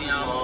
يرون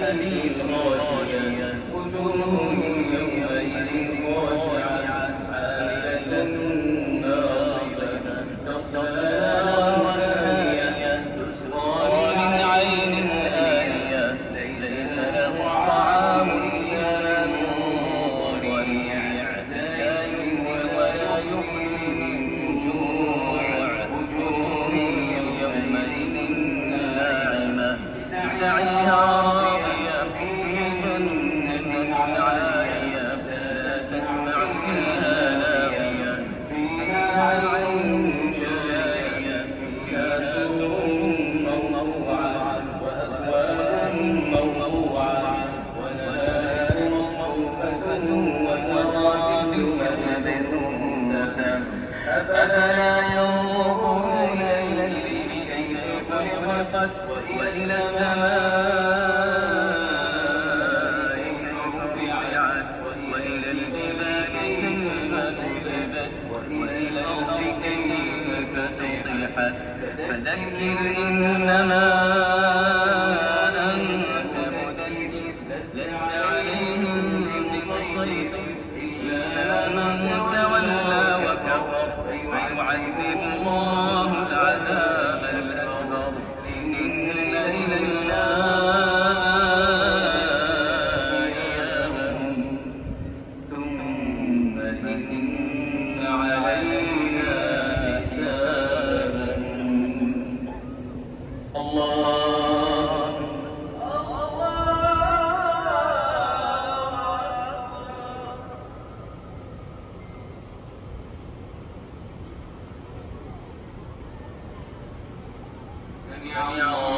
حنين راضية وجوه يومئذ أفلا ينظرون إلى الإبل كيف وإلى السماء وإلى الجبال كيف وإلى كيف فذكر إنما Allah.